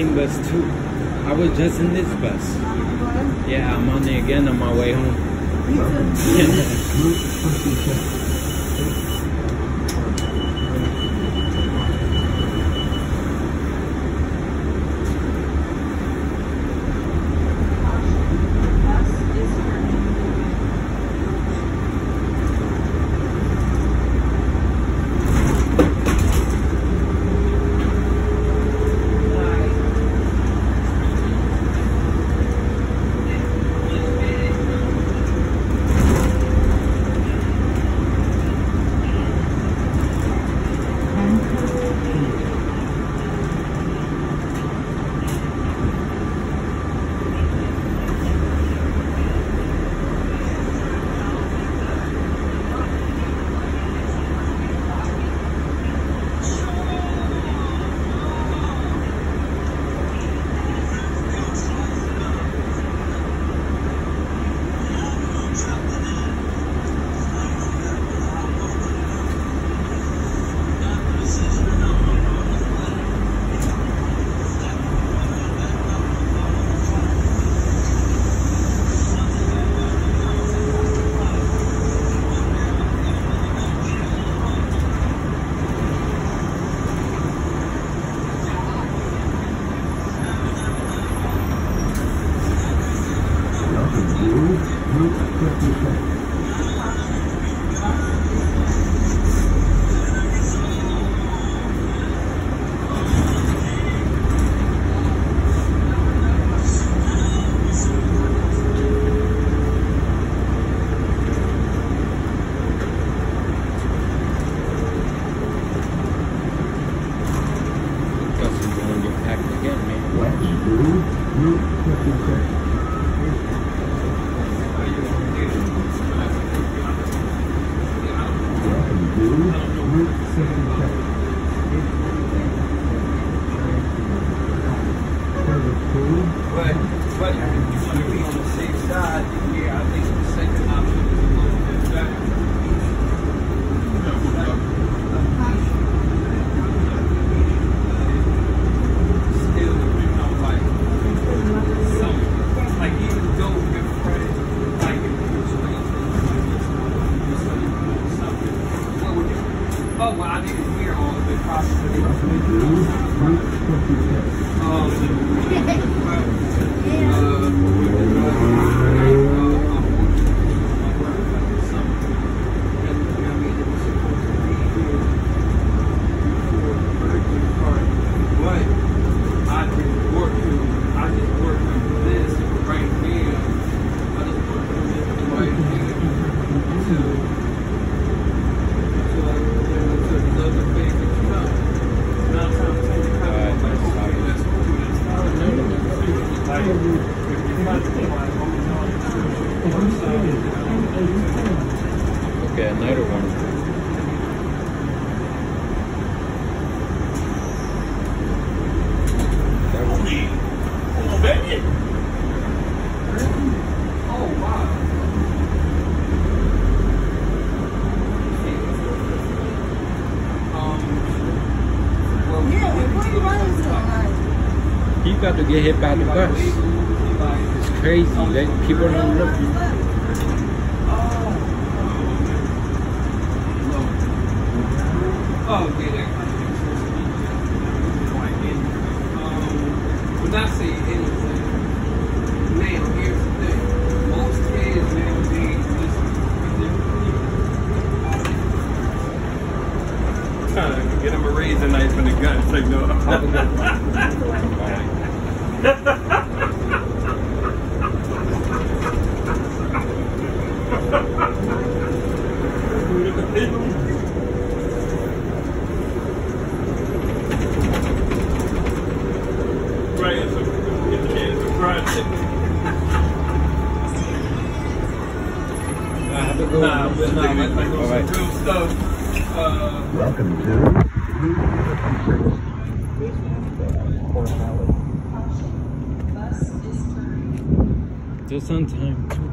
same bus too. I was just in this bus. Yeah, I'm on it again on my way home. But, if you want to be on the safe side, yeah, I think the second option is a little bit better. Still, you know, like, some, like even though your friend, like, if you're something, what would you, oh, well, I didn't hear all of it, possibly. Okay, another one. That one. Oh, wow. Um, well, Yeah, what are you running to? Like, He about to get hit by the bus. It's crazy. They, people don't look. Oh, yeah, that kind of makes sense. Um, when I say anything, now here's the thing. Most kids nowadays listen to Trying to get him a razor knife and a gun. It's like, no. Right, so get the chance to try it. I have to go. Nah, but nah, that's like All some right. real stuff. Uh, Welcome to Route 56. Just on time. too.